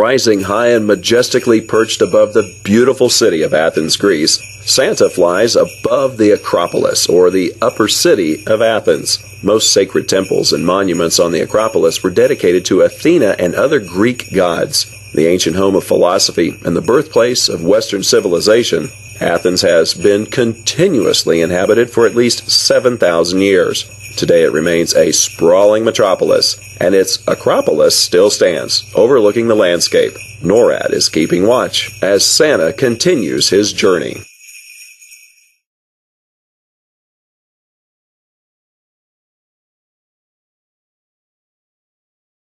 Rising high and majestically perched above the beautiful city of Athens, Greece, Santa flies above the Acropolis, or the upper city of Athens. Most sacred temples and monuments on the Acropolis were dedicated to Athena and other Greek gods. The ancient home of philosophy and the birthplace of Western civilization, Athens has been continuously inhabited for at least 7,000 years. Today it remains a sprawling metropolis, and its Acropolis still stands, overlooking the landscape. NORAD is keeping watch as Santa continues his journey.